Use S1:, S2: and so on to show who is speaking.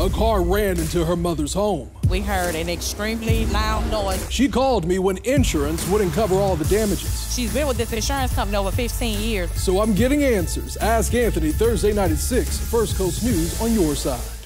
S1: A car ran into her mother's home.
S2: We heard an extremely loud noise.
S1: She called me when insurance wouldn't cover all the damages.
S2: She's been with this insurance company over 15 years.
S1: So I'm getting answers. Ask Anthony Thursday night at 6, First Coast News on your side.